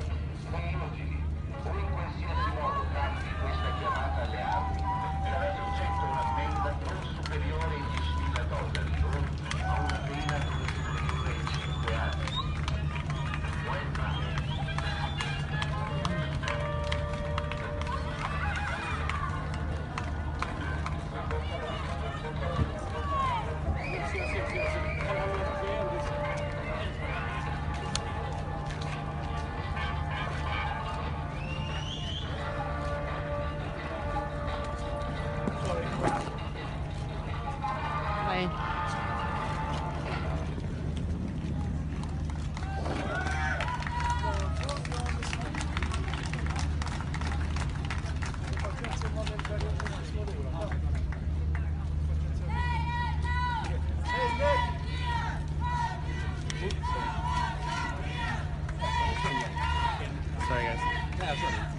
그냥 성인 어디니? Sorry, guys. Yeah.